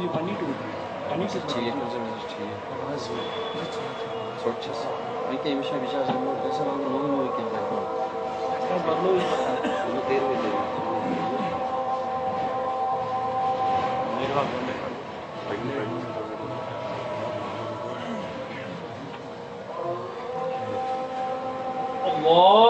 ये पानी टूट पानी से चाहिए मुझे मतलब मुझे चाहिए आवाज सोच के विषय विचार से मोर कैसे लोग लोग लोग के अंदर को बदलो लोग देर में देर निर्वाह अल्लाह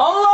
Allah